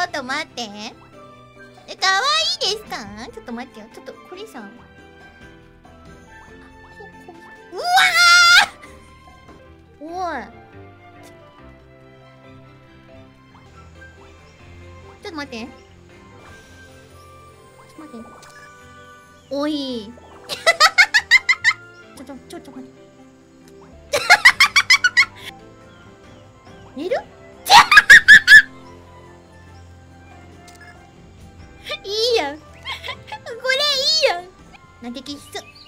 ちょっと待って。えかわいいですか？ちょっと待ってよ。ちょっとこれさうわー！おい。ちょっと待って。ちょっと待って。おい。ちょっとちょっと待って。寝る？投げキッス。